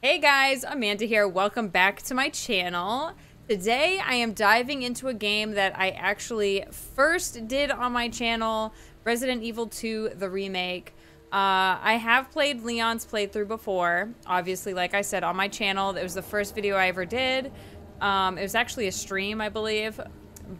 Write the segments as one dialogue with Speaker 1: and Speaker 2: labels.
Speaker 1: Hey guys, Amanda here. Welcome back to my channel. Today I am diving into a game that I actually first did on my channel, Resident Evil 2, the remake. Uh, I have played Leon's playthrough before, obviously, like I said, on my channel. It was the first video I ever did. Um, it was actually a stream, I believe,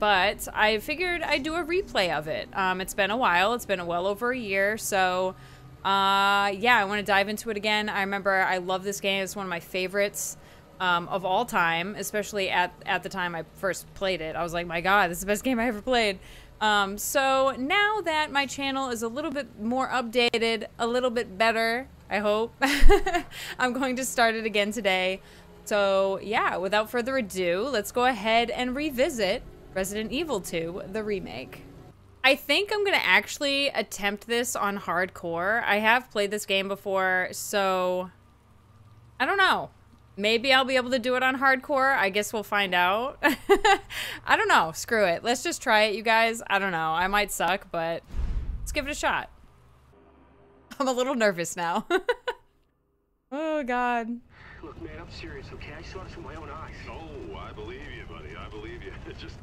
Speaker 1: but I figured I'd do a replay of it. Um, it's been a while. It's been well over a year, so uh, yeah, I want to dive into it again. I remember I love this game. It's one of my favorites um, of all time, especially at, at the time I first played it. I was like, my god, this is the best game I ever played. Um, so now that my channel is a little bit more updated, a little bit better, I hope, I'm going to start it again today. So yeah, without further ado, let's go ahead and revisit Resident Evil 2, the remake. I think I'm gonna actually attempt this on hardcore. I have played this game before, so I don't know. Maybe I'll be able to do it on hardcore. I guess we'll find out. I don't know. Screw it. Let's just try it, you guys. I don't know. I might suck, but let's give it a shot. I'm a little nervous now. oh, God.
Speaker 2: Look, man, I'm serious, okay? I saw this with my own eyes.
Speaker 3: Oh, I believe you, buddy. I believe you. Just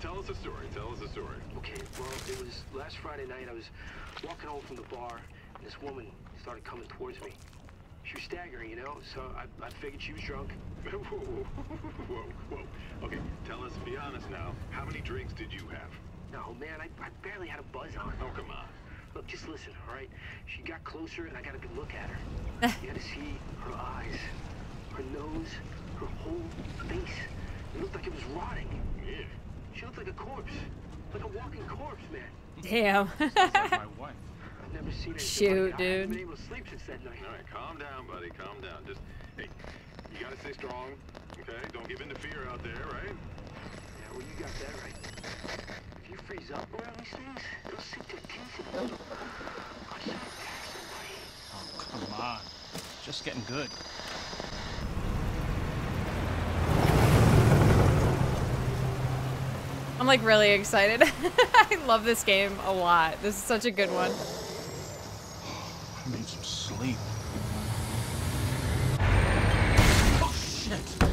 Speaker 3: tell us a story. Tell us a story.
Speaker 2: Okay, well, it was last Friday night. I was walking home from the bar, and this woman started coming towards me. She was staggering, you know, so I, I figured she was drunk.
Speaker 3: whoa, whoa, whoa, whoa. Okay, tell us, be honest now. How many drinks did you have?
Speaker 2: No, man, I, I barely had a buzz on.
Speaker 3: Oh, come on.
Speaker 2: Look, just listen, all right? She got closer, and I got a good look at her. you had to see her eyes, her nose, her whole face. It looked like it was rotting.
Speaker 3: Yeah.
Speaker 2: She looked like a corpse. Like a walking corpse, man.
Speaker 1: Damn.
Speaker 3: my wife.
Speaker 2: I've never seen anything
Speaker 1: Shoot,
Speaker 2: like it. I haven't
Speaker 1: dude.
Speaker 2: been able to sleep since that night.
Speaker 3: All right, calm down, buddy. Calm down. Just, hey, you gotta stay strong, okay? Don't give in to fear out there, right?
Speaker 2: Yeah, well, you got that right. If you freeze up around these things, they'll sink their teeth in you. I saw it attack somebody.
Speaker 4: Oh, come on. Just getting good.
Speaker 1: I'm like really excited. I love this game a lot. This is such a good one.
Speaker 4: I need some sleep. Oh, shit.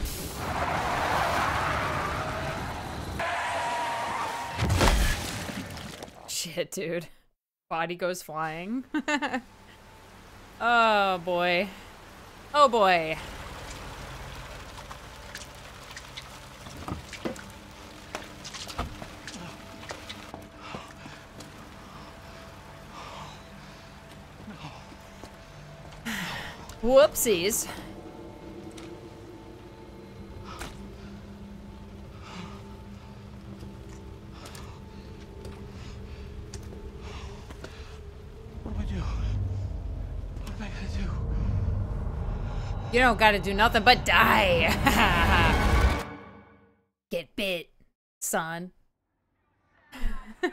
Speaker 1: Shit, dude. Body goes flying. oh boy. Oh boy. Whoopsies.
Speaker 4: What do I do? What am I gonna do?
Speaker 1: You don't gotta do nothing but die. Get bit, son.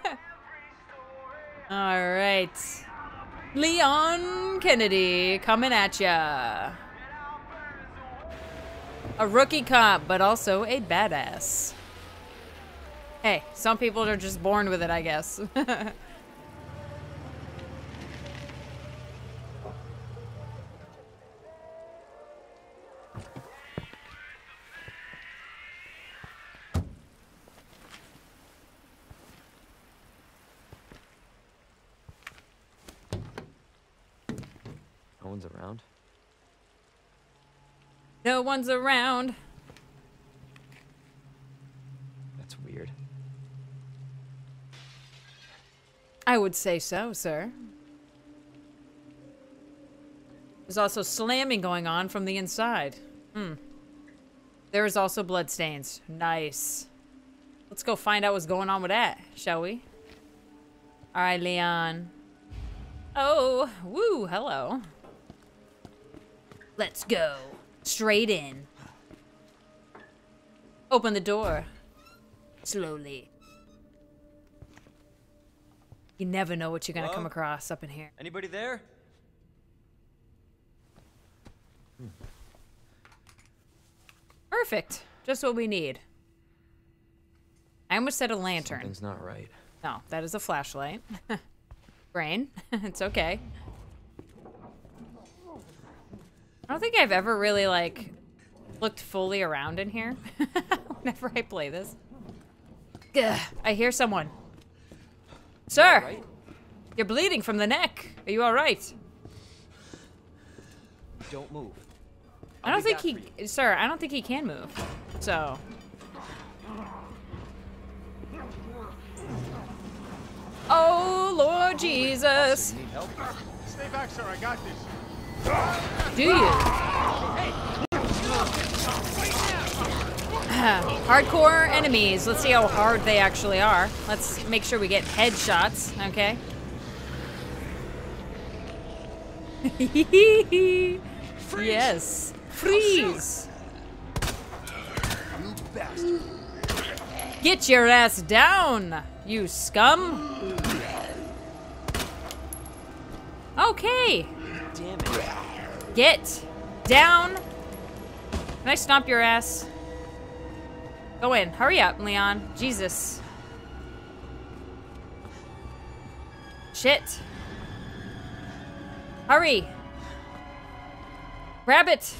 Speaker 1: All right. Leon Kennedy coming at ya. A rookie cop, but also a badass. Hey, some people are just born with it, I guess.
Speaker 5: No one's around.
Speaker 1: No one's around.
Speaker 5: That's weird.
Speaker 1: I would say so, sir. There's also slamming going on from the inside. Hmm. There is also bloodstains. Nice. Let's go find out what's going on with that, shall we? Alright, Leon. Oh, woo, hello. Let's go. Straight in. Open the door. Slowly. You never know what you're gonna come across up in here.
Speaker 5: Anybody there? Hmm.
Speaker 1: Perfect. Just what we need. I almost said a lantern.
Speaker 5: Something's not right.
Speaker 1: No, that is a flashlight. Brain. it's okay. I don't think I've ever really like looked fully around in here whenever I play this. Gah, I hear someone. Sir,
Speaker 5: Right?
Speaker 1: you're bleeding from the neck. Are you all right?
Speaker 5: Don't move.
Speaker 1: I don't think he, sir. I don't think he can move. So. Oh Lord Jesus,
Speaker 5: You?
Speaker 4: Stay back, sir. I got this.
Speaker 1: Do you? Hardcore enemies. Let's see how hard they actually are. Let's make sure we get headshots. Okay. Yes. Freeze.
Speaker 4: You bastard.
Speaker 1: Get your ass down, you scum. Okay.
Speaker 5: Damn it.
Speaker 1: Get down. Can I stomp your ass? Go in. Hurry up, Leon. Jesus. Shit. Hurry. Grab it.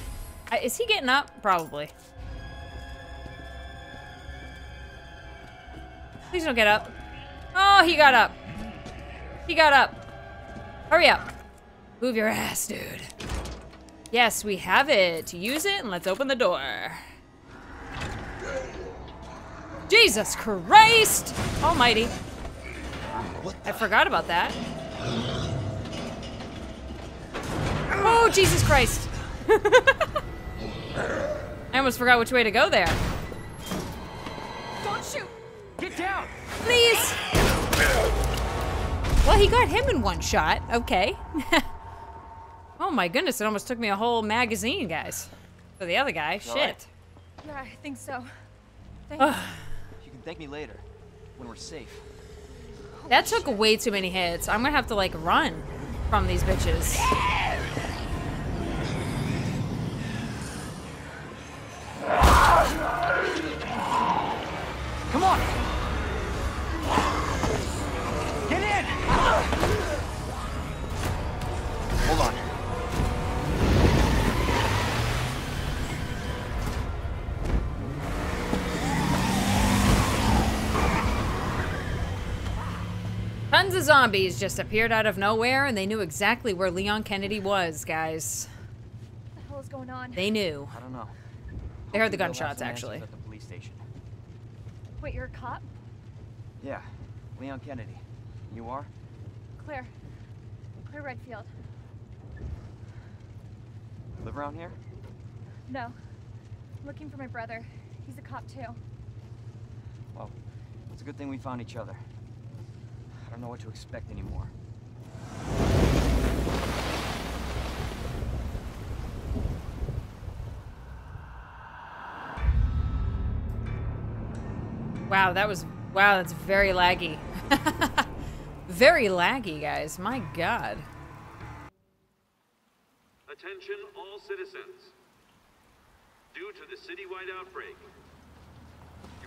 Speaker 1: Uh, Is he getting up? Probably. Please don't get up. Oh, he got up. He got up. Hurry up. Move your ass, dude. Yes, we have it. Use it and let's open the door. Jesus Christ! Almighty. I forgot about that. Oh, Jesus Christ. I almost forgot which way to go there. Don't shoot!
Speaker 5: Get down!
Speaker 1: Please! Well, he got him in one shot. Okay. oh my goodness, it almost took me a whole magazine, guys. For the other guy.
Speaker 5: all right?
Speaker 1: Shit.
Speaker 6: Yeah, I think so. Thanks.
Speaker 5: You can thank me later, when we're safe.
Speaker 1: That took way too many hits. I'm gonna have to like run from these bitches. Zombies just appeared out of nowhere and they knew exactly where Leon Kennedy was, guys.
Speaker 6: What the hell is going on?
Speaker 1: They knew.
Speaker 5: I don't know.
Speaker 1: They heard the
Speaker 5: Hopefully they'll have
Speaker 1: gunshots, actually.
Speaker 5: At the police station.
Speaker 6: Wait, you're a cop?
Speaker 5: Yeah, Leon Kennedy. You are?
Speaker 6: Claire. Claire Redfield.
Speaker 5: Live around here?
Speaker 6: No. I'm looking for my brother. He's a cop too.
Speaker 5: Well, it's a good thing we found each other. I don't know what to expect anymore.
Speaker 1: Wow, that was wow, that's very laggy. very laggy, guys. My god.
Speaker 3: Attention all citizens. Due to the citywide outbreak,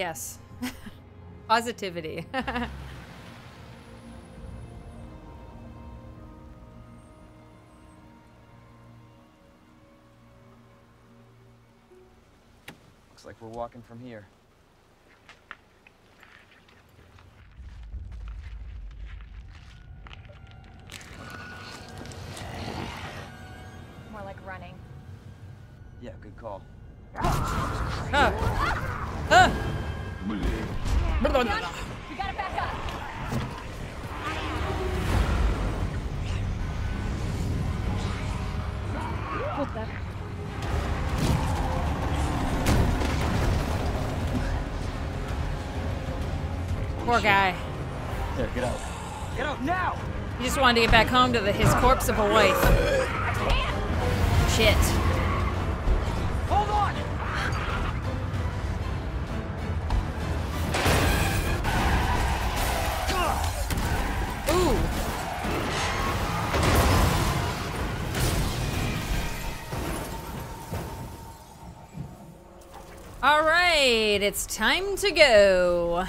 Speaker 1: Yes. Positivity.
Speaker 5: Looks like we're walking from here.
Speaker 1: Poor guy.
Speaker 5: There, get out. Get out now!
Speaker 1: He just wanted to get back home to the, his corpse of a wife. Shit. It's time to go.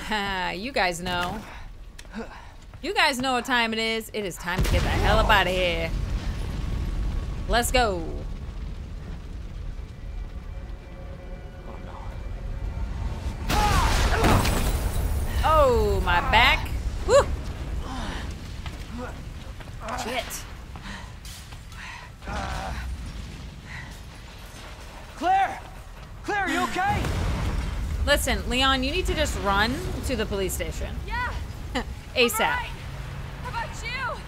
Speaker 1: you guys know. You guys know what time it is. It is time to get the hell up out of here. Let's go. Oh, my back. Woo. Shit.
Speaker 5: Claire! Claire, you okay?
Speaker 1: Listen, Leon, you need to just run to the police station.
Speaker 6: Yeah.
Speaker 1: ASAP.
Speaker 6: Right. How about you?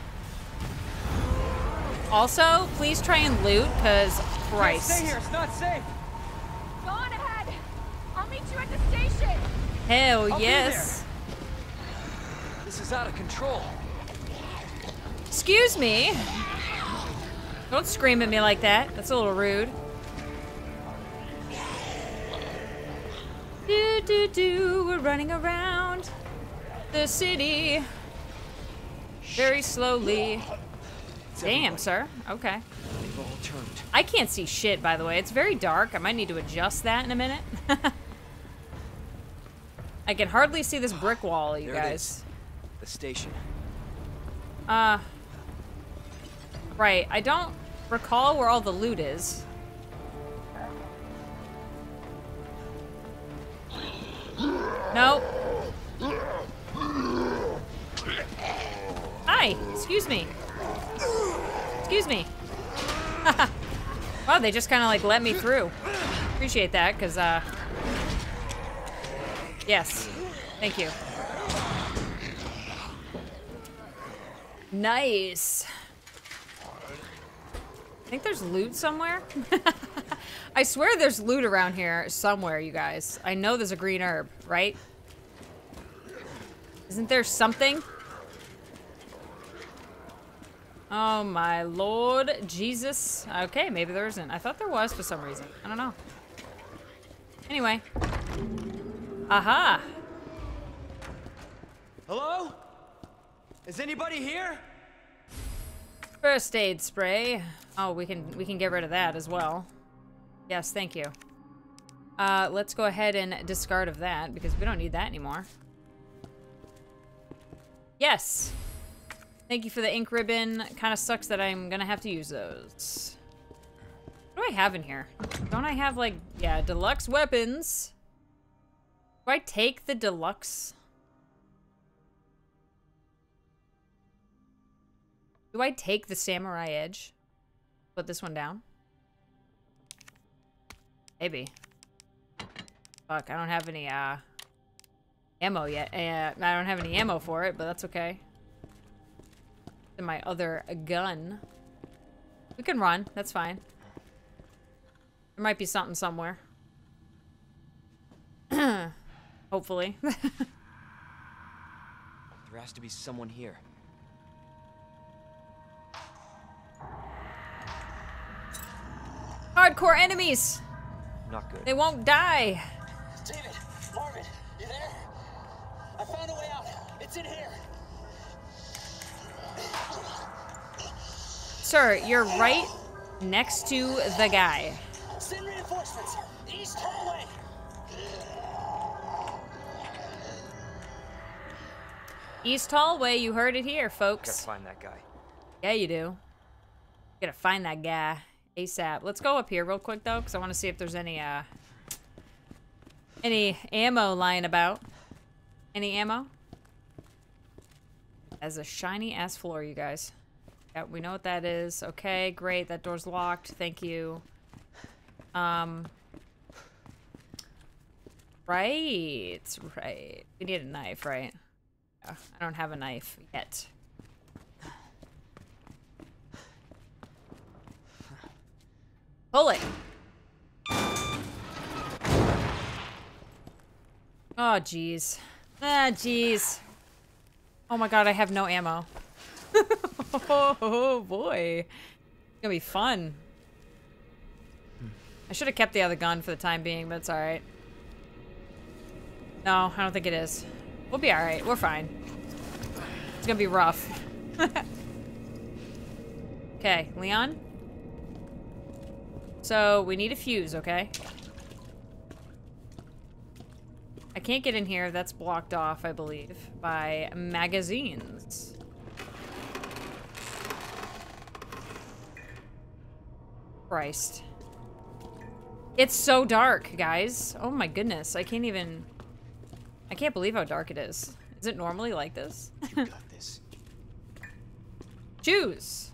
Speaker 1: Also, please try and loot, because
Speaker 5: Stay here, it's not safe.
Speaker 6: Go on ahead. I'll meet you at the station.
Speaker 1: Hell
Speaker 5: I'll
Speaker 1: yes.
Speaker 5: This is out of control.
Speaker 1: Excuse me. Don't scream at me like that. That's a little rude. Do do. We're running around the city very slowly. Damn, sir. Okay.
Speaker 5: They've all turned.
Speaker 1: I can't see shit, by the way. It's very dark. I might need to adjust that in a minute. I can hardly see this brick wall, you
Speaker 5: There
Speaker 1: guys.
Speaker 5: is. The station.
Speaker 1: Uh, right. I don't recall where all the loot is. Nope. Hi. Excuse me. Excuse me. wow, they just kind of like let me through. Appreciate that, because, uh... Yes. Thank you. Nice. I think there's loot somewhere. I swear there's loot around here somewhere, you guys. I know there's a green herb, right? Isn't there something? Oh my lord Jesus. Okay, maybe there isn't. I thought there was for some reason. I don't know. Anyway. Aha.
Speaker 5: Hello? Is anybody here?
Speaker 1: First aid spray. Oh, we can we can get rid of that as well. Yes, thank you. Uh, let's go ahead and discard of that because we don't need that anymore. Yes. Thank you for the ink ribbon. Kind of sucks that I'm gonna have to use those. What do I have in here? Don't I have like yeah deluxe weapons? Do I take the deluxe? Do I take the samurai edge? Put this one down? Maybe. Fuck, I don't have any, uh, ammo yet. Uh, I don't have any ammo for it, but that's okay. In my other gun. We can run. That's fine. There might be something somewhere. Hopefully.
Speaker 5: There has to be someone here.
Speaker 1: Hardcore enemies!
Speaker 5: Not good.
Speaker 1: They won't die.
Speaker 2: David, Marvin, you there? I found a way out. It's in here.
Speaker 1: Sir, you're right next to the guy.
Speaker 2: Send reinforcements. East hallway.
Speaker 1: East Hallway, you heard it here, folks.
Speaker 5: Gotta
Speaker 1: folks.
Speaker 5: find that guy.
Speaker 1: Yeah, you do. Gotta find that guy ASAP. Let's go up here real quick, though, because I want to see if there's any, uh... Any ammo lying about. Any ammo? As a shiny-ass floor, you guys. Yeah, we know what that is. Okay, great. That door's locked. Thank you. Um... Right, right. We need a knife, right? Yeah, I don't have a knife yet. Pull it. Oh, jeez. Ah, jeez. Oh my god, I have no ammo. oh boy. It's gonna be fun. I should have kept the other gun for the time being, but it's alright. No, I don't think it is. We'll be alright. We're fine. It's gonna be rough. okay, Leon? So, we need a fuse, okay? I can't get in here. That's blocked off, I believe, by magazines. Christ. It's so dark, guys. Oh my goodness. I can't even... I can't believe how dark it is. Is it normally like this?
Speaker 5: You got this.
Speaker 1: Choose.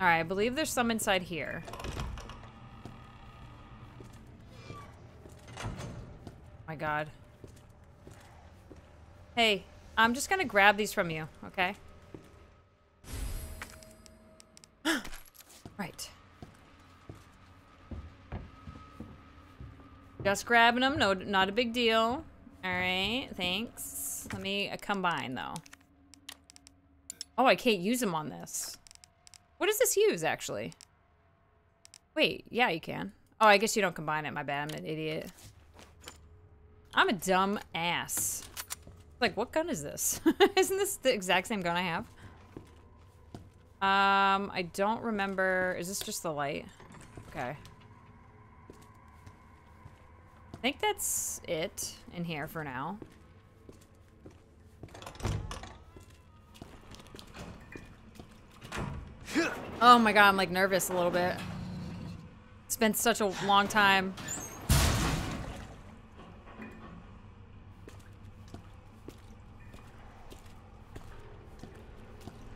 Speaker 1: Alright, I believe there's some inside here. my god. Hey, I'm just gonna grab these from you, okay? right. Just grabbing them, no, not a big deal. Alright, thanks. Let me uh, combine, though. Oh, I can't use them on this. What does this use, actually? Wait, yeah, you can. Oh, I guess you don't combine it. My bad, I'm an idiot. I'm a dumb ass. Like, what gun is this? Isn't this the exact same gun I have? Um, I don't remember. Is this just the light? Okay. I think that's it in here for now. Oh my god, I'm like nervous a little bit. It's been such a long time.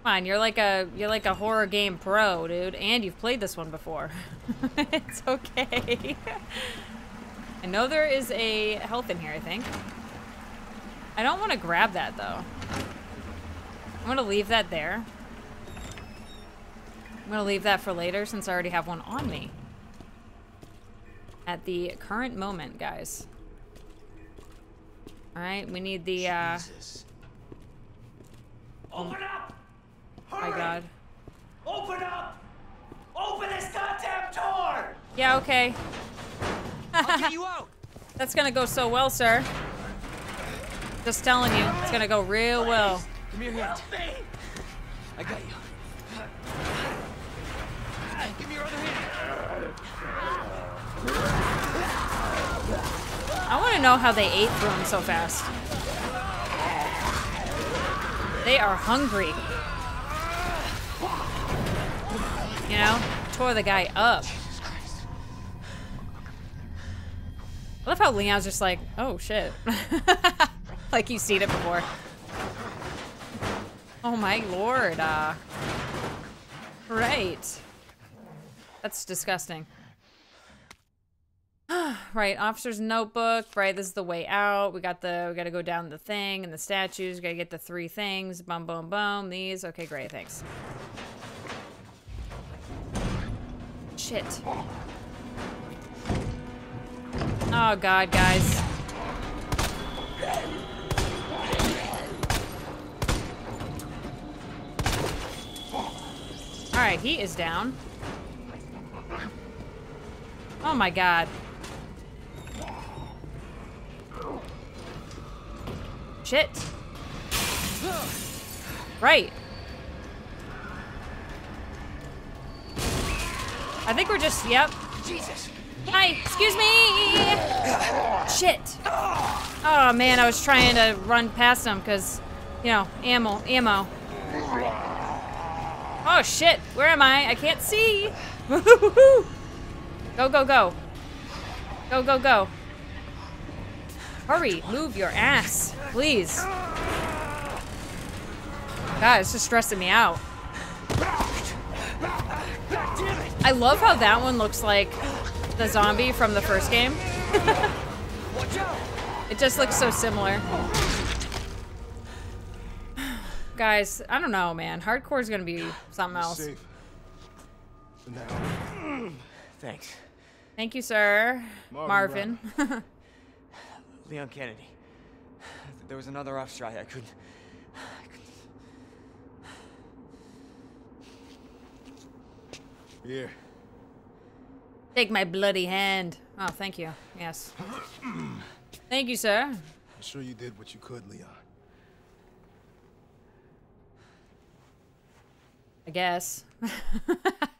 Speaker 1: Fine, you're like a you're like a horror game pro, dude, and you've played this one before. it's okay. I know there is a health in here, I think. I don't want to grab that though. I'm gonna leave that there. I'm gonna leave that for later since I already have one on me. At the current moment, guys. Alright, we need the uh
Speaker 4: Jesus.
Speaker 7: Open up! hurry!
Speaker 1: my god.
Speaker 7: Open up! Open this goddamn door!
Speaker 1: Yeah, okay.
Speaker 5: I'll get you out.
Speaker 1: That's gonna go so well, sir. Just telling you, it's gonna go real well.
Speaker 5: Give me your hand.
Speaker 7: Help me!
Speaker 5: I got you. Give me your other hand.
Speaker 1: I want to know how they ate through them so fast. They are hungry. You know, tore the guy up. I love how Leon's just like, oh shit. like you've seen it before. Oh my lord. Uh, right. That's disgusting. right, officer's notebook. Right, this is the way out. We got the we got to go down the thing and the statues. We got to get the three things. Boom, boom, boom. These. Okay, great. Thanks. Shit. Oh god, guys. All right, he is down. Oh my god. Shit. Right. I think we're just, yep.
Speaker 5: Jesus.
Speaker 1: Hi, excuse me. Shit. Oh man, I was trying to run past him because, you know, ammo, ammo. Oh shit, where am I? I can't see. Go, go, go. Go, go, go. Hurry, move your ass, please. God, it's just stressing me out. I love how that one looks like the zombie from the first game. it just looks so similar. Guys, I don't know, man. Hardcore is gonna be something else.
Speaker 4: Safe. For now.
Speaker 5: Thanks.
Speaker 1: Thank you, sir.
Speaker 4: Marvin
Speaker 1: Marvin.
Speaker 5: Leon Kennedy. There was another off strike. I couldn't. I couldn't.
Speaker 4: Here.
Speaker 1: Take my bloody hand. Oh, thank you. Yes. thank you, sir.
Speaker 4: I'm sure you did what you could, Leon.
Speaker 1: I guess.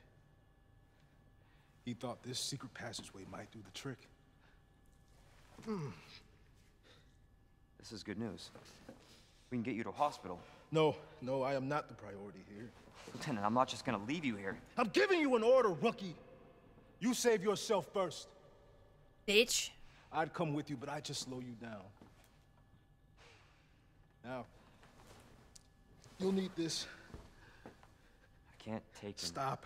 Speaker 4: He thought this secret passageway might do the trick. Hmm.
Speaker 5: This is good news. We can get you to a hospital.
Speaker 4: No, no, I am not the priority here.
Speaker 5: Lieutenant, I'm not just gonna leave you here.
Speaker 4: I'm giving you an order, rookie. You save yourself first.
Speaker 1: Bitch.
Speaker 4: I'd come with you, but I'd just slow you down. Now, you'll need this.
Speaker 5: I can't take him.
Speaker 4: Stop.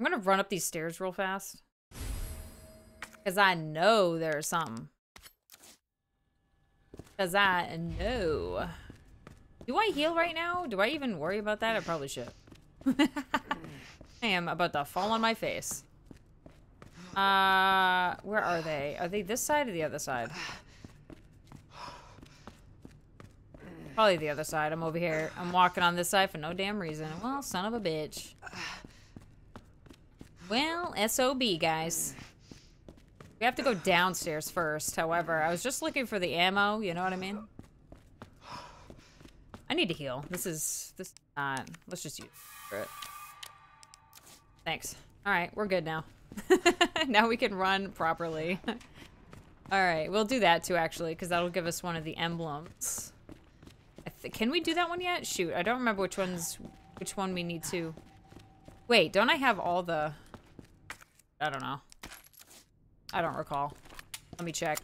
Speaker 1: I'm gonna run up these stairs real fast. Because I know there's something. Because I know. Do I heal right now? Do I even worry about that? I probably should. I am about to fall on my face. Uh, where are they? Are they this side or the other side? Probably the other side. I'm over here. I'm walking on this side for no damn reason. Well, son of a bitch. Well, SOB, guys. We have to go downstairs first, however. I was just looking for the ammo, you know what I mean? I need to heal. This is... This. Let's just use it. Thanks. Alright, we're good now. now we can run properly. Alright, we'll do that too, actually, because that'll give us one of the emblems. Can we do that one yet? Shoot, I don't remember which one's... Which one we need to... Wait, don't I have all the... I don't know. I don't recall. Let me check.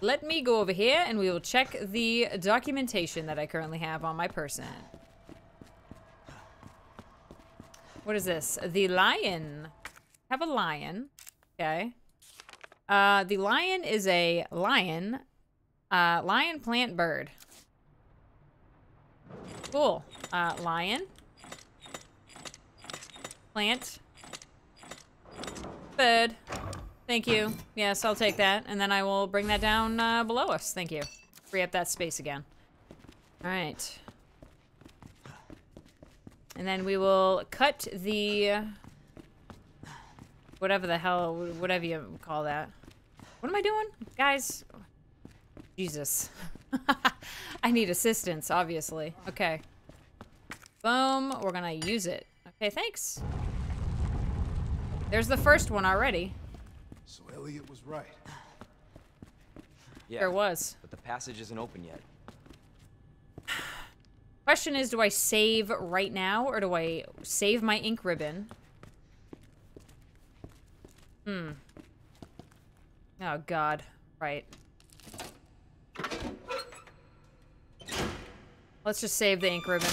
Speaker 1: Let me go over here and we will check the documentation that I currently have on my person. What is this? The lion. I have a lion. Okay. Uh, the lion is a lion. Uh, lion, plant, bird. Cool. Uh, lion. Plant. Bird. Thank you. Yes, I'll take that. And then I will bring that down uh, below us. Thank you. Free up that space again. All right. And then we will cut the... Whatever the hell, whatever you call that. What am I doing? Guys. Jesus. I need assistance, obviously. Okay. Boom. We're gonna use it. Okay, thanks. There's the first one already.
Speaker 4: So Elliot was right.
Speaker 5: Yeah,
Speaker 1: There was.
Speaker 5: but the passage isn't open yet.
Speaker 1: Question is, do I save right now or do I save my ink ribbon? Hmm. Oh, God. Right. Let's just save the ink ribbon.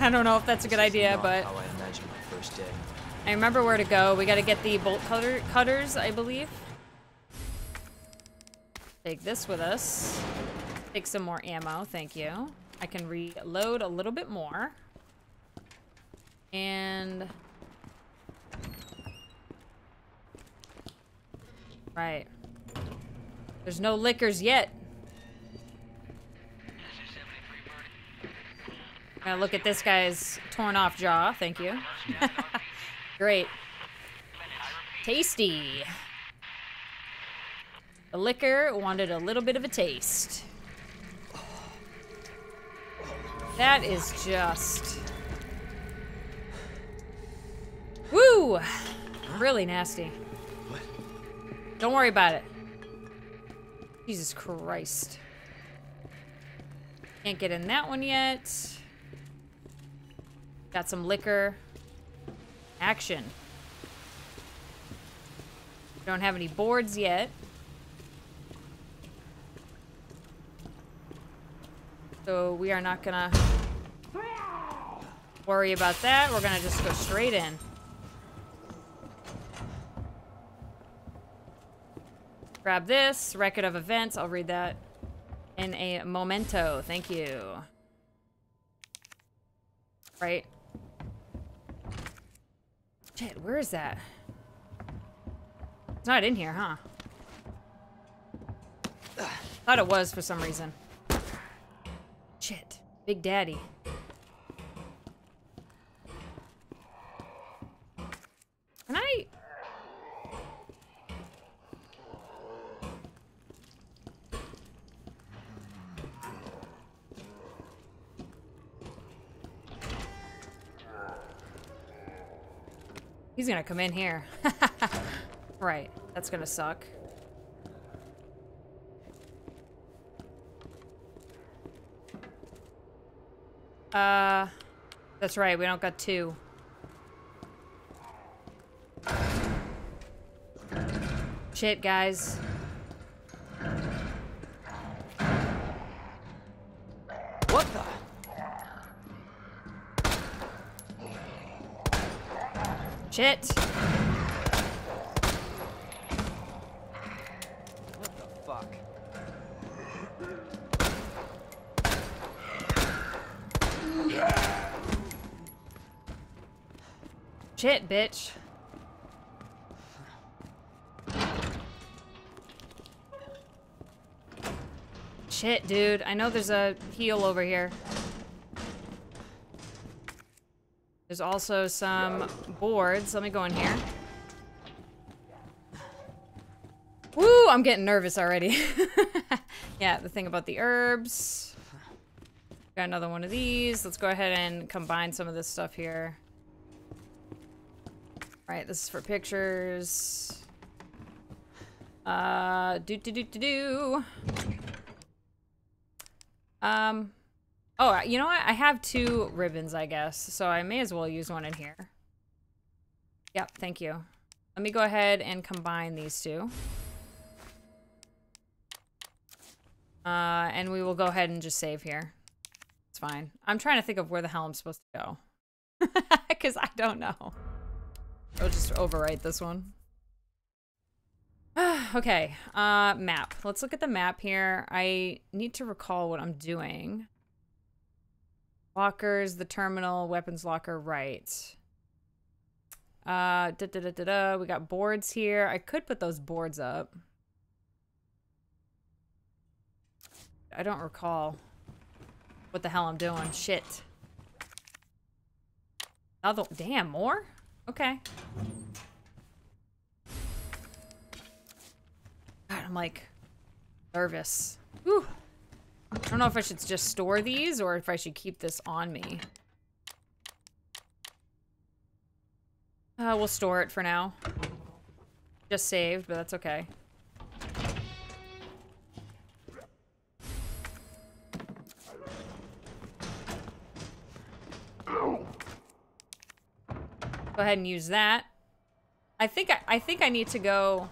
Speaker 1: I don't know if that's a good idea, but
Speaker 5: how I imagined my first day.
Speaker 1: I remember where to go. We gotta get the bolt cutter cutters, I believe. Take this with us. Take some more ammo, thank you. I can reload a little bit more. And... Right. There's no liquors yet. Gonna look at this guy's torn off jaw, thank you. Great. Tasty. The liquor wanted a little bit of a taste. That is just... Woo! Really nasty. Don't worry about it. Jesus Christ. Can't get in that one yet. Got some liquor. Action. We don't have any boards yet. So we are not gonna worry about that. We're gonna just go straight in. Grab this, record of events. I'll read that in a momento. Thank you. Right. Shit, where is that? It's not in here, huh? Thought it was for some reason. Shit. Big Daddy. Can I... He's gonna come in here. right. That's gonna suck. Uh, that's right. We don't got two. Shit, guys. Shit.
Speaker 5: What the fuck?
Speaker 1: Shit, bitch. Shit, dude. I know there's a heal over here. There's also some boards. Let me go in here. Woo! I'm getting nervous already. yeah, the thing about the herbs. Got another one of these. Let's go ahead and combine some of this stuff here. Right, this is for pictures. Uh, do do do do do. Um, oh, you know what? I have two ribbons, I guess, so I may as well use one in here. Yep, thank you. Let me go ahead and combine these two. Uh, and we will go ahead and just save here. It's fine. I'm trying to think of where the hell I'm supposed to go. Because I don't know. I'll just overwrite this one. okay, uh, map. Let's look at the map here. I need to recall what I'm doing. Lockers, the terminal, weapons locker, right. Uh, da da da da da. We got boards here. I could put those boards up. I don't recall what the hell I'm doing. Shit. Other, damn, more? Okay. God, I'm like nervous. Whew. I don't know if I should just store these or if I should keep this on me. Uh, we'll store it for now. Just saved, but that's okay. Go ahead and use that. I think I, I think I need to go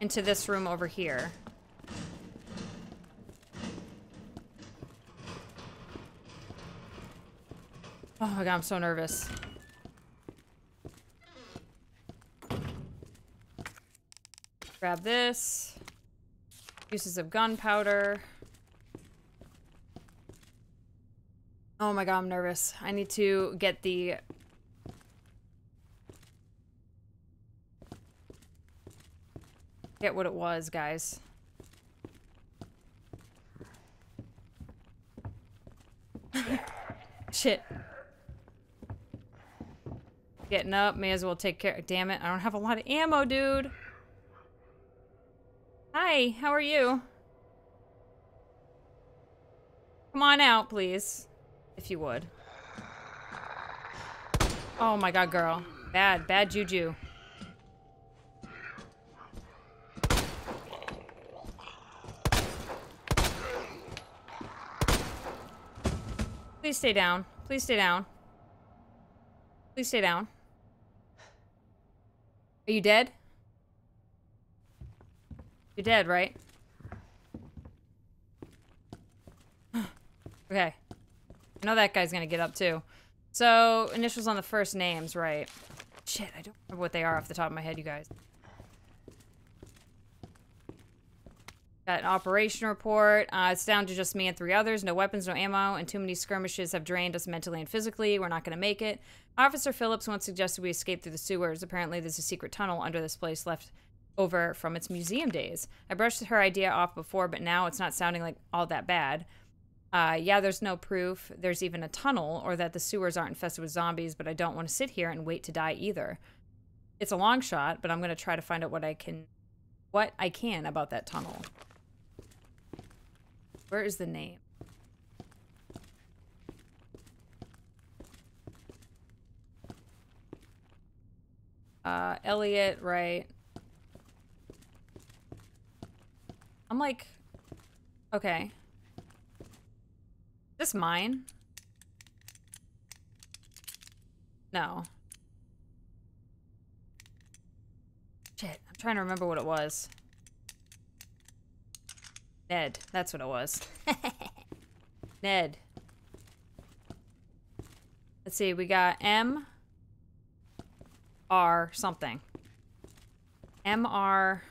Speaker 1: into this room over here. Oh my god, I'm so nervous. Grab this. Uses of gunpowder. Oh my god, I'm nervous. I need to get the Get what it was, guys. Shit. Getting up, may as well take care. Damn it, I don't have a lot of ammo, dude. Hi, how are you? Come on out, please. If you would. Oh my god, girl. Bad, bad juju. Please stay down. Please stay down. Please stay down. Are you dead? You're dead, right? okay. I know that guy's gonna get up too. So, initials on the first names, right. Shit, I don't remember what they are off the top of my head, you guys. Got an operation report. Uh, it's down to just me and three others. No weapons, no ammo, and too many skirmishes have drained us mentally and physically. We're not going to make it. Officer Phillips once suggested we escape through the sewers. Apparently, there's a secret tunnel under this place left over from its museum days. I brushed her idea off before, but now it's not sounding like all that bad. Uh, yeah, there's no proof there's even a tunnel or that the sewers aren't infested with zombies, but I don't want to sit here and wait to die either. It's a long shot, but I'm going to try to find out what I can what I can about that tunnel. Where is the name? Uh, Elliot, right. I'm like, okay. Is this mine? No. Shit, I'm trying to remember what it was. Ned, that's what it was. Ned. Let's see, we got M R something. M R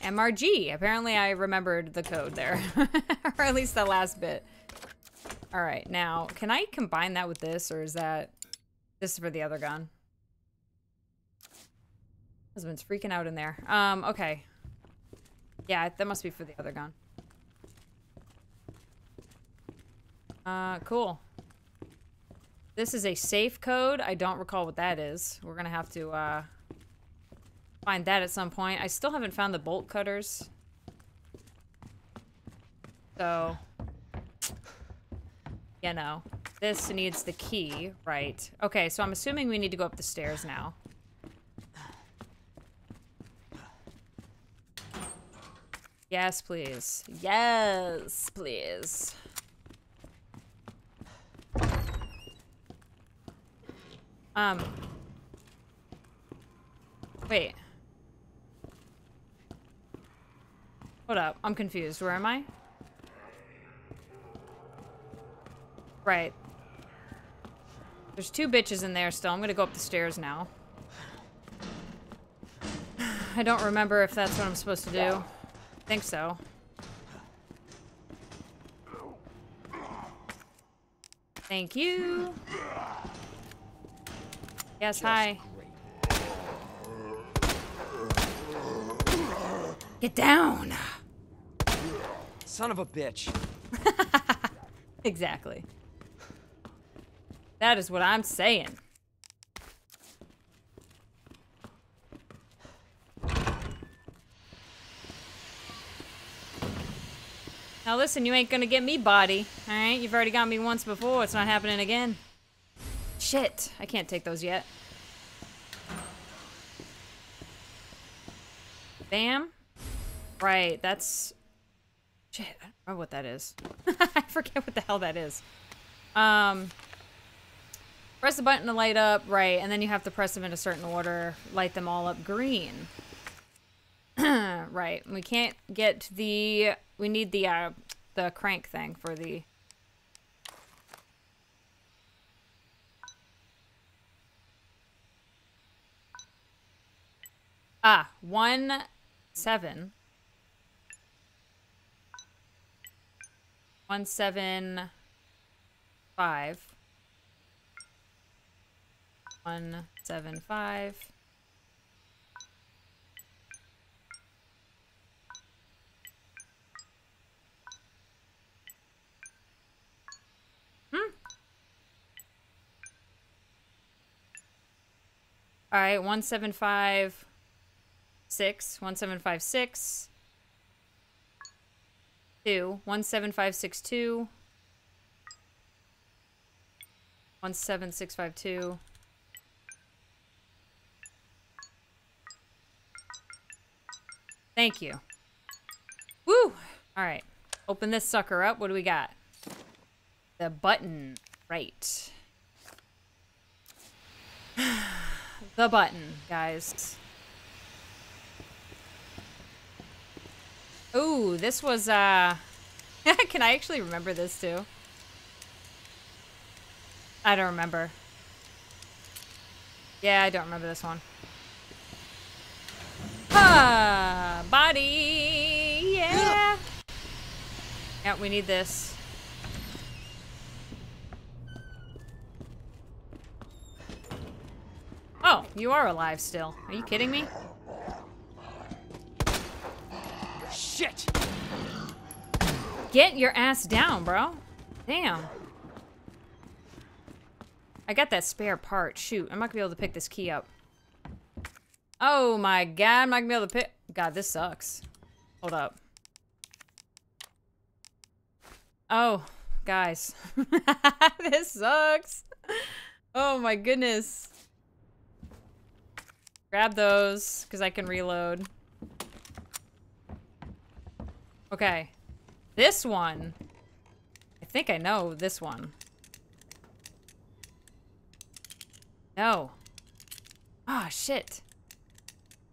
Speaker 1: MRG. Apparently I remembered the code there. or at least the last bit. Alright, now, can I combine that with this, or is that... This is for the other gun? Husband's freaking out in there. Um, okay. Yeah, that must be for the other gun. Uh, cool. This is a safe code. I don't recall what that is. We're gonna have to, uh find that at some point. I still haven't found the bolt cutters. So, you know, this needs the key, right? Okay, so I'm assuming we need to go up the stairs now. Yes, please. Yes, please. Um. Wait. Hold up. I'm confused. Where am I? Right. There's two bitches in there still. I'm gonna go up the stairs now. I don't remember if that's what I'm supposed to do. I think so. Thank you. Yes, hi. Get down!
Speaker 5: Son of a bitch.
Speaker 1: Exactly. That is what I'm saying. Now listen, you ain't gonna get me body, alright? You've already got me once before, it's not happening again. Shit, I can't take those yet. Bam. Right, that's... Shit, I don't remember what that is. I forget what the hell that is. Um... Press the button to light up, right, and then you have to press them in a certain order, light them all up green. right, we can't get the, we need the, uh, the crank thing for the, ah, one, seven, one, seven, five, one, seven, five. Hmm. All right, one, seven, five, six, one seven five six, two, one seven five six two, one seven six five two. Thank you. Woo! All right. Open this sucker up. What do we got? The button. Right. the button, guys. Ooh, this was, uh... Can I actually remember this, too? I don't remember. Yeah, I don't remember this one. Body, yeah. Yeah, we need this. Oh, you are alive still. Are you kidding me?
Speaker 5: Shit!
Speaker 1: Get your ass down, bro. Damn. I got that spare part. Shoot, I'm not gonna be able to pick this key up. Oh my god, I'm not gonna be able to pick. God, this sucks. Hold up. Oh, guys. this sucks. Oh my goodness. Grab those, because I can reload. Okay. This one. I think I know this one. No. Ah, oh, shit.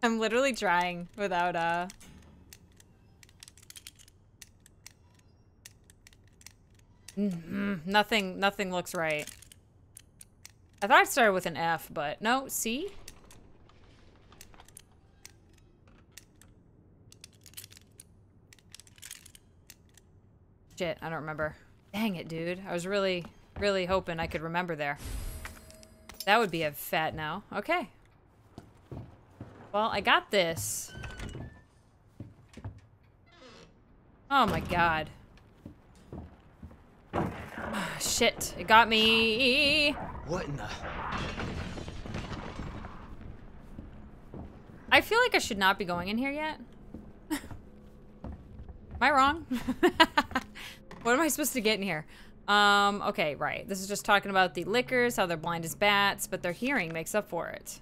Speaker 1: I'm literally trying without, uh... Mm -hmm. Nothing, nothing looks right. I thought I started with an F, but no, C? Shit, I don't remember. Dang it, dude. I was really, really hoping I could remember there. That would be a fat now. Okay. Well, I got this. Oh my god. shit, it got me.
Speaker 5: What in the...
Speaker 1: I feel like I should not be going in here yet. Am I wrong? what am I supposed to get in here? Um, okay, right. This is just talking about the Lickers, how they're blind as bats, but their hearing makes up for it.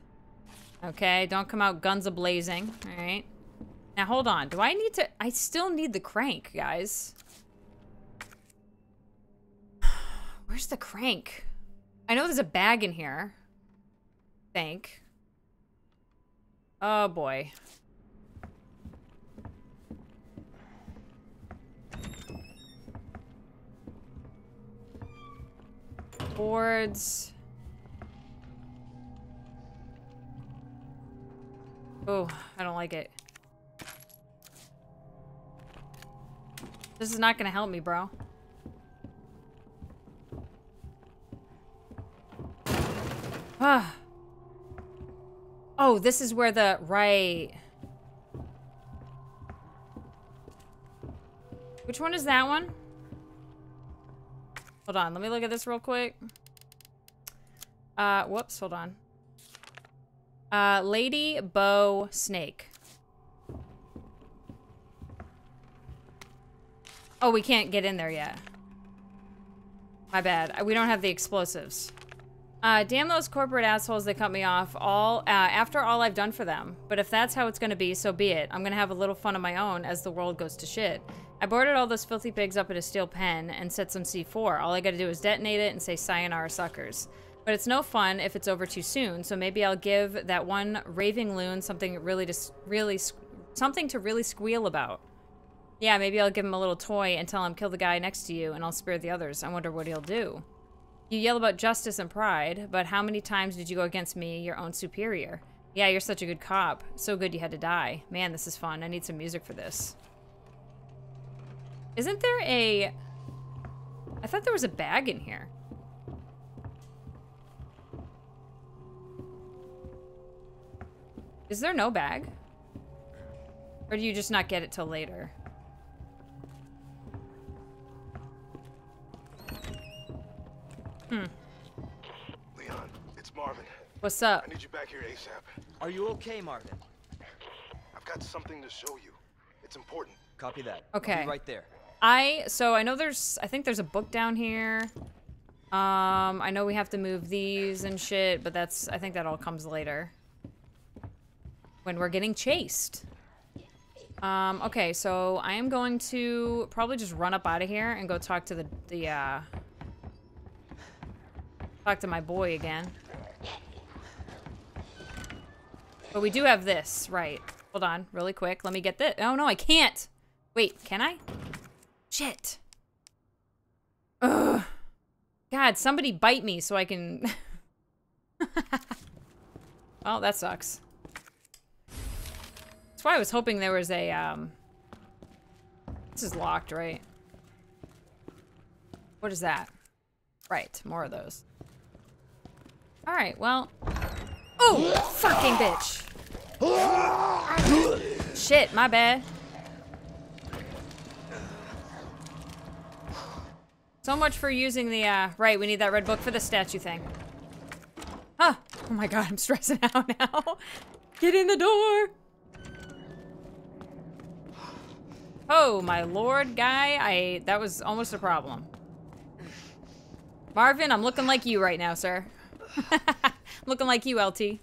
Speaker 1: Okay, don't come out guns a-blazing. All right. Now, hold on. Do I need to... I still need the crank, guys. Where's the crank? I know there's a bag in here. Think. Oh, boy. Boards. Oh, I don't like it. This is not gonna help me, bro. Ah. Oh, this is where the... Right. Which one is that one? Hold on, let me look at this real quick. Uh, whoops, hold on. Uh, Lady Bow Snake. Oh, we can't get in there yet. My bad. We don't have the explosives. Uh, damn those corporate assholes that cut me off all uh, after all I've done for them. But if that's how it's gonna be, so be it. I'm gonna have a little fun of my own as the world goes to shit. I boarded all those filthy pigs up in a steel pen and set some C4. All I gotta do is detonate it and say sayonara suckers. But it's no fun if it's over too soon, so maybe I'll give that one raving loon something really to really something to really squeal about. Yeah, maybe I'll give him a little toy and tell him kill the guy next to you and I'll spare the others. I wonder what he'll do. You yell about justice and pride, but how many times did you go against me, your own superior? Yeah, you're such a good cop. So good you had to die. Man, this is fun. I need some music for this. Isn't there a... I thought there was a bag in here. Is there no bag? Or do you just not get it till later? Hmm.
Speaker 4: Leon, it's Marvin.
Speaker 1: What's up?
Speaker 4: I need you back here ASAP.
Speaker 5: Are you okay, Marvin?
Speaker 4: I've I've got something to show you. It's important.
Speaker 5: Copy that. I'll be
Speaker 1: Okay.
Speaker 5: right there.
Speaker 1: I so I know there's I think there's a book down here. Um, I know we have to move these and shit, but that's I think that all comes later. When we're getting chased. Um, okay, so I am going to probably just run up out of here and go talk to the the uh talk to my boy again. But we do have this, right. Hold on, really quick. Let me get this. Oh no, I can't. Wait, can I? Shit. Ugh. God, somebody bite me so I can... well, that sucks. That's why I was hoping there was a, um... This is locked, right? What is that? Right, more of those. Alright, well... Oh, fucking bitch! Shit, my bad. So much for using the, uh, right, we need that red book for the statue thing. Huh. Oh my god, I'm stressing out now. Get in the door! Oh, my lord, guy, I, that was almost a problem. Marvin, I'm looking like you right now, sir. looking like you, LT.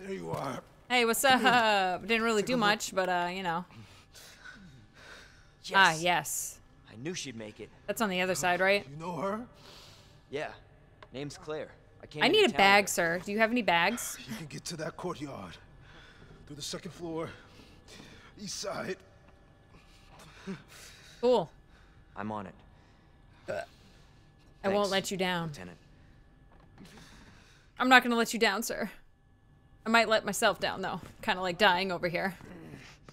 Speaker 4: There you are.
Speaker 1: Hey, what's up? Didn't really do much, but, uh, you know.
Speaker 5: Yes.
Speaker 1: Ah, yes.
Speaker 5: I knew she'd make it.
Speaker 1: That's on the other side, right?
Speaker 4: You know her?
Speaker 5: Yeah. Name's Claire. I came
Speaker 1: I need a bag,
Speaker 5: her.
Speaker 1: sir. Do you have any bags?
Speaker 4: You can get to that courtyard. Through the second floor. East side.
Speaker 1: Cool.
Speaker 5: I'm on it.
Speaker 1: I won't let you down.
Speaker 5: Lieutenant.
Speaker 1: I'm not gonna let you down, sir. I might let myself down, though. Kind of like dying over here.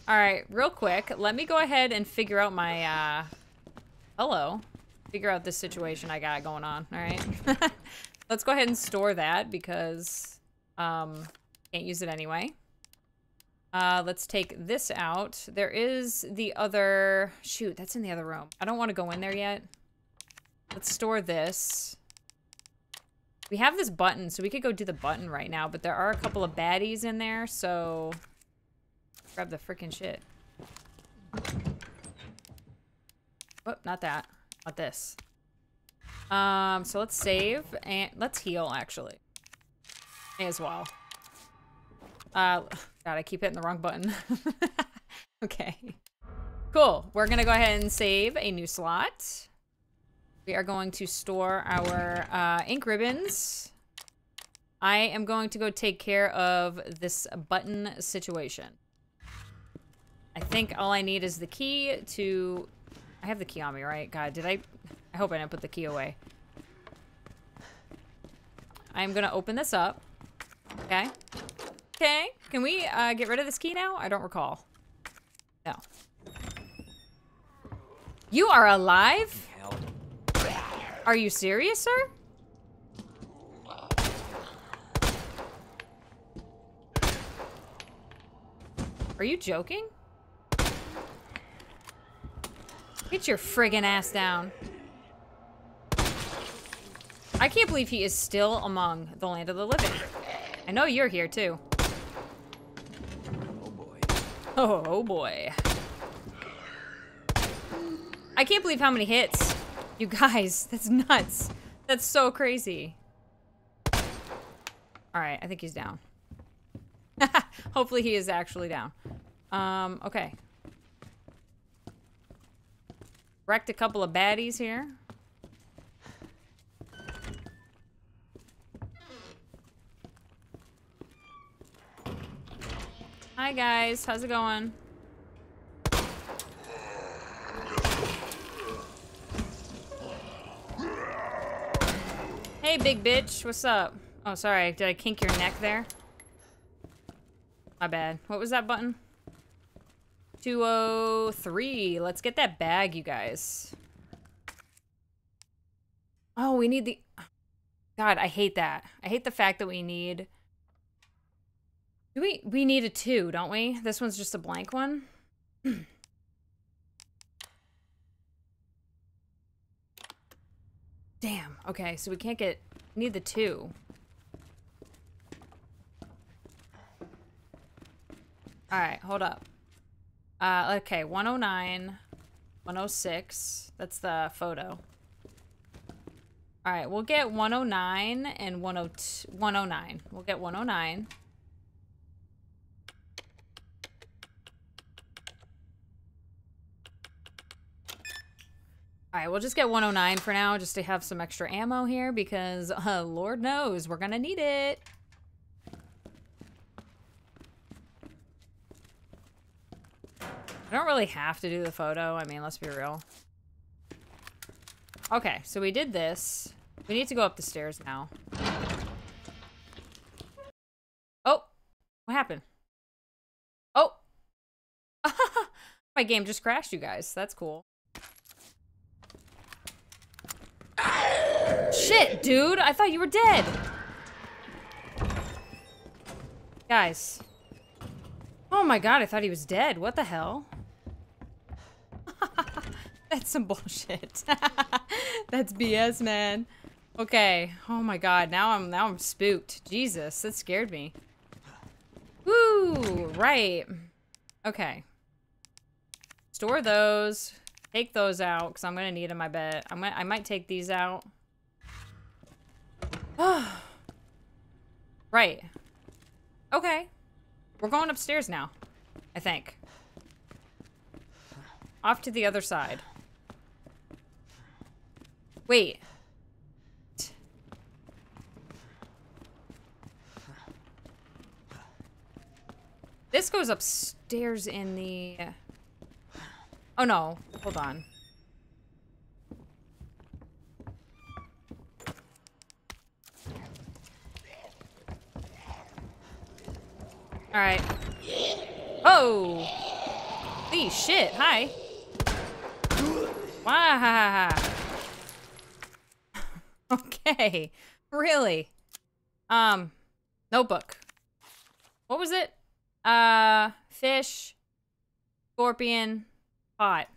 Speaker 1: All right, real quick, let me go ahead and figure out my, uh... Hello. Figure out this situation I got going on, all right? Let's go ahead and store that because, um, can't use it anyway. Uh, let's take this out. There is the other... Shoot, that's in the other room. I don't want to go in there yet. Let's store this. We have this button, so we could go do the button right now, but there are a couple of baddies in there, so... Grab the freaking shit. Oh, not that. Not this. Um, so let's save, and let's heal, actually. May as well. Uh, God, I keep hitting the wrong button. okay. Cool. We're gonna go ahead and save a new slot. We are going to store our uh, ink ribbons. I am going to go take care of this button situation. I think all I need is the key to... I have the key on me, right? God, did I... I hope I didn't put the key away. I'm going to open this up. Okay. Okay. Can we uh, get rid of this key now? I don't recall. No. You are alive? Are you serious, sir? Are you joking? Get your friggin' ass down. I can't believe he is still among the land of the living. I know you're here too.
Speaker 5: Oh boy.
Speaker 1: Oh boy. I can't believe how many hits. You guys, that's nuts. That's so crazy. Alright, I think he's down. Hopefully he is actually down. Um, okay. Wrecked a couple of baddies here. Hi guys, how's it going? Hey big bitch, what's up? Oh, sorry, did I kink your neck there? My bad. What was that button? 203. Let's get that bag, you guys. Oh, we need the... God, I hate that. I hate the fact that we need... Do we... We need a two, don't we? This one's just a blank one? Damn. Okay, so we can't get... Need the two. All right, hold up. Uh, okay, 109, 106. That's the photo. All right, we'll get 109 and 102, 109. We'll get 109. All right, we'll just get 109 for now just to have some extra ammo here because uh, Lord knows we're to need it. I don't really have to do the photo. I mean, let's be real. Okay, so we did this. We need to go up the stairs now. Oh, what happened? Oh, my game just crashed, you guys. That's cool. Shit, dude. I thought you were dead. Guys. Oh my god, I thought he was dead. What the hell? That's some bullshit. That's BS, man. Okay. Oh my god, now I'm now I'm spooked. Jesus, that scared me. Woo! Right. Okay. Store those. Take those out, because I'm gonna need them, I bet. I'm gonna, I might take these out. right. Okay. We're going upstairs now. I think. Off to the other side. Wait. This goes upstairs in the... Oh no, hold on. Alright. Oh! Holy shit, hi. Wow. okay. Really? Um, notebook. What was it? Uh, fish, scorpion, pot.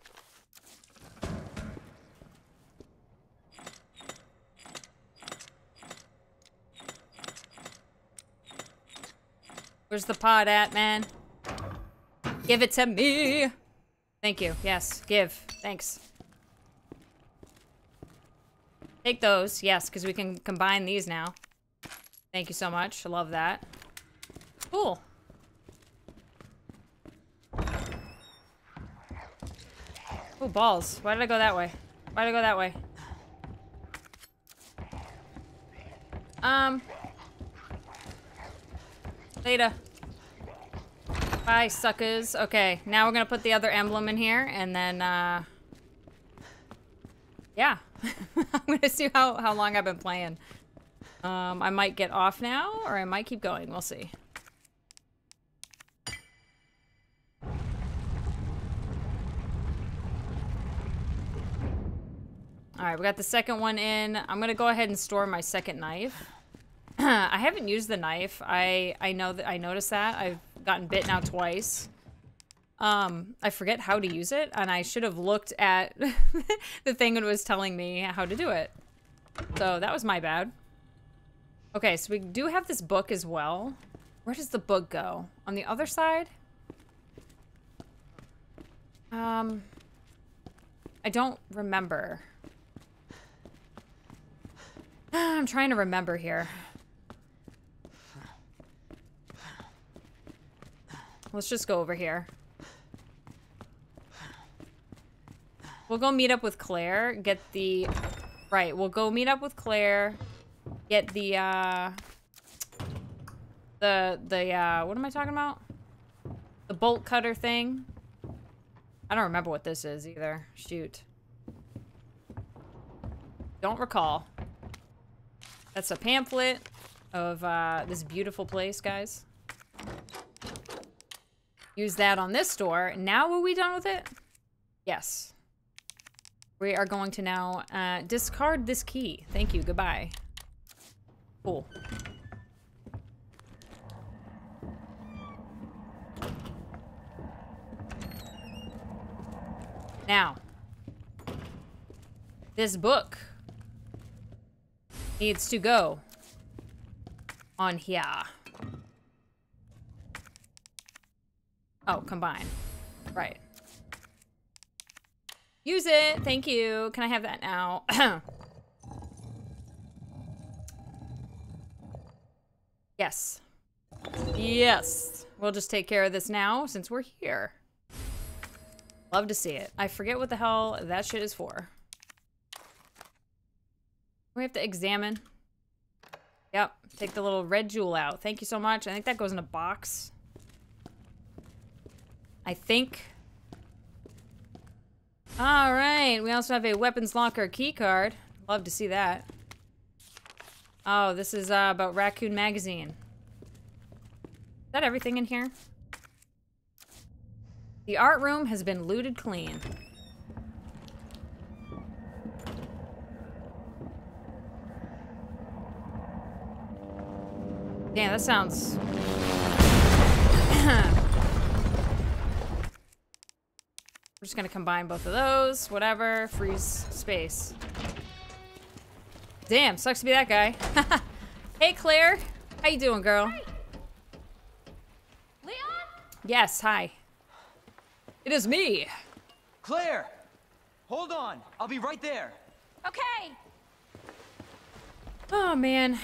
Speaker 1: Where's the pot at, man? Give it to me. Thank you. Yes, give. Thanks. Take those. Yes, because we can combine these now. Thank you so much. I love that. Cool. Oh, balls. Why did I go that way? Why did I go that way? Um. Later. Bye, suckers. Okay, now we're gonna put the other emblem in here, and then, uh... Yeah. I'm gonna see how, how long I've been playing. Um, I might get off now, or I might keep going. We'll see. Alright, we got the second one in. I'm gonna go ahead and store my second knife. I haven't used the knife. I I know that I noticed that. I've gotten bit now twice. Um, I forget how to use it, and I should have looked at the thing it was telling me how to do it. So that was my bad. Okay, so we do have this book as well. Where does the book go? On the other side? Um, I don't remember. I'm trying to remember here. Let's just go over here. We'll go meet up with Claire, get the... Right, we'll go meet up with Claire, get the, uh... The, the, uh, what am I talking about? The bolt cutter thing. I don't remember what this is either. Shoot. Don't recall. That's a pamphlet of, uh, this beautiful place, guys. Use that on this door. Now are we done with it? Yes. We are going to now uh, discard this key. Thank you. Goodbye. Cool. Now, this book needs to go on here. Oh, combine. Right. Use it. Thank you. Can I have that now? yes. Yes. We'll just take care of this now since we're here. Love to see it. I forget what the hell that shit is for. We have to examine. Yep. Take the little red jewel out. Thank you so much. I think that goes in a box. I think. All right. We also have a weapons locker key card. Love to see that. Oh, this is uh, about Raccoon Magazine. Is that everything in here? The art room has been looted clean. Damn, that sounds... We're just gonna combine both of those, whatever, freeze space. Damn, sucks to be that guy. hey, Claire. How you doing, girl?
Speaker 6: Leon?
Speaker 1: Yes, hi. It is me.
Speaker 5: Claire! Hold on. I'll be right there.
Speaker 6: Okay.
Speaker 1: Oh, man.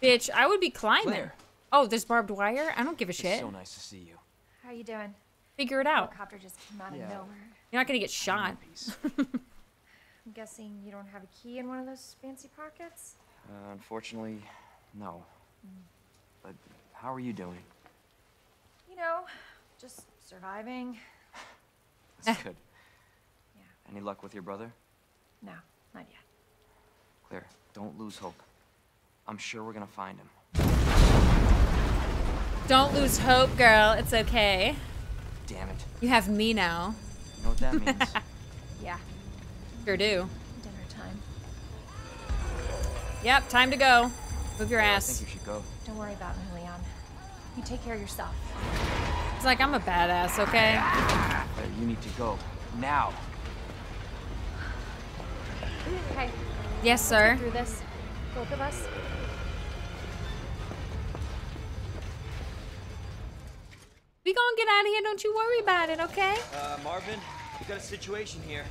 Speaker 1: Bitch, I would be climbing.
Speaker 5: Claire.
Speaker 1: Oh, there's barbed wire? I don't give a
Speaker 5: It's
Speaker 1: shit.
Speaker 5: so nice to see you.
Speaker 6: How are you doing?
Speaker 1: Figure it out.
Speaker 6: Helicopter just came out of nowhere.
Speaker 1: You're not gonna get shot.
Speaker 6: I'm guessing you don't have a key in one of those fancy pockets?
Speaker 5: Uh, unfortunately, no. But how are you doing?
Speaker 6: You know, just surviving.
Speaker 5: That's good.
Speaker 6: Yeah.
Speaker 5: Any luck with your brother?
Speaker 6: No, not yet.
Speaker 5: Claire, don't lose hope. I'm sure we're gonna find him.
Speaker 1: Don't lose hope, girl. It's okay.
Speaker 5: Damn it.
Speaker 1: You have me now.
Speaker 5: You know what that means?
Speaker 6: Yeah,
Speaker 1: Sure do.
Speaker 6: dinner time.
Speaker 1: Yep, time to go. Move your
Speaker 5: I
Speaker 1: ass.
Speaker 5: I think you should go.
Speaker 6: Don't worry about me, Leon. You take care of yourself.
Speaker 1: It's like I'm a badass, okay?
Speaker 5: Claire, you need to go. Now.
Speaker 6: Okay,
Speaker 1: Yes, sir.
Speaker 6: through this. Both of us.
Speaker 1: We gonna get out of here. Don't you worry about it, okay?
Speaker 7: Uh, Marvin, we got a situation here.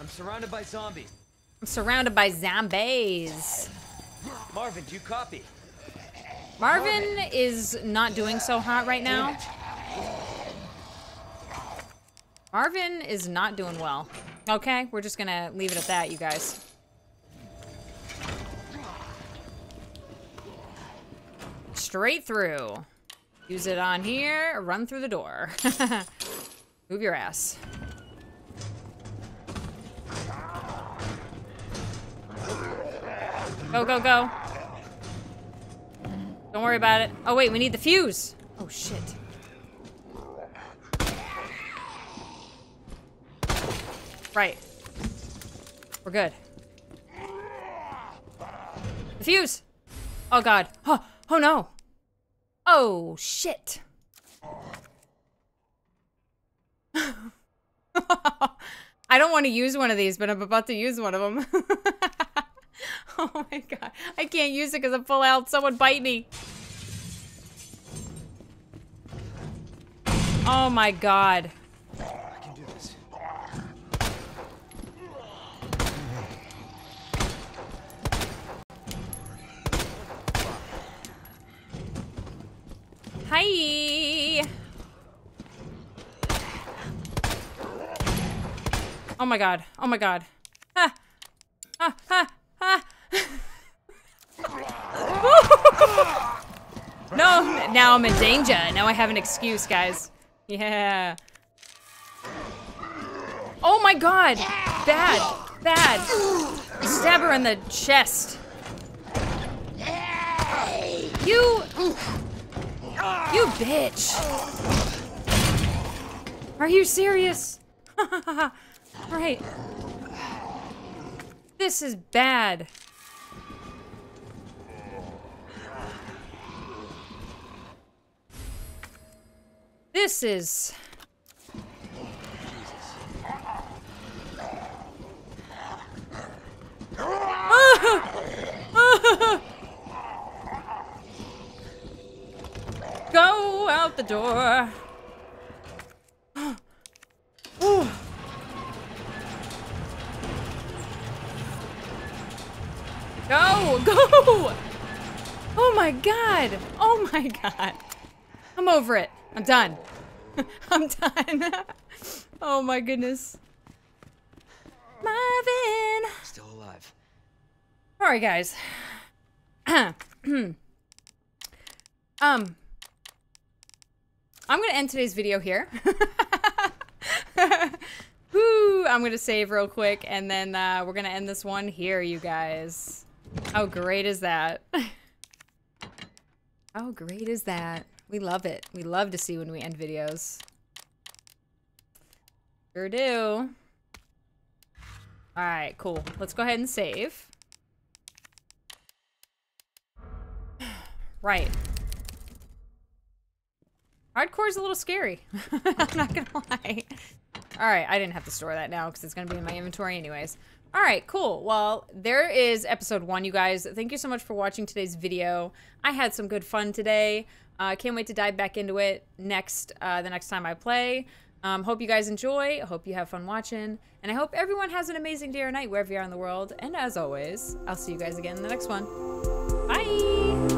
Speaker 7: I'm surrounded by zombies.
Speaker 1: I'm surrounded by zombies.
Speaker 7: Marvin, do you copy?
Speaker 1: Marvin is not doing so hot right now. Marvin is not doing well. Okay, we're just gonna leave it at that, you guys. Straight through. Use it on here, run through the door. Move your ass. Go, go, go. Don't worry about it. Oh, wait, we need the fuse. Oh, shit. Right. We're good. The fuse. Oh, God. Oh, oh no. Oh, shit. I don't want to use one of these, but I'm about to use one of them. oh my god. I can't use it because I'm full out. Someone bite me. Oh my god. Hi. Oh my god. Oh my god. Ah. Ah, ah, ah. no, now I'm in danger. Now I have an excuse, guys. Yeah. Oh my god. Bad. Bad. Stab her in the chest. You. You bitch. Are you serious? right. This is bad. This is. Ah! The door. Ooh. Go, go! Oh my god! Oh my god! I'm over it. I'm done. I'm done. oh my goodness. Marvin!
Speaker 5: Still alive.
Speaker 1: Alright, guys. um, I'm gonna end today's video here. Woo! I'm gonna save real quick, and then uh, we're gonna end this one here, you guys. How great is that? How great is that? We love it. We love to see when we end videos. Sure do. Alright, cool. Let's go ahead and save. Right. Hardcore's a little scary. I'm not gonna lie. Alright, I didn't have to store that now because it's gonna be in my inventory anyways. Alright, cool. Well, there is episode one, you guys. Thank you so much for watching today's video. I had some good fun today. I uh, can't wait to dive back into it next, uh, the next time I play. Um, hope you guys enjoy. Hope you have fun watching. And I hope everyone has an amazing day or night wherever you are in the world. And as always, I'll see you guys again in the next one. Bye!